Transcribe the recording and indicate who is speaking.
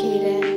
Speaker 1: Kaden.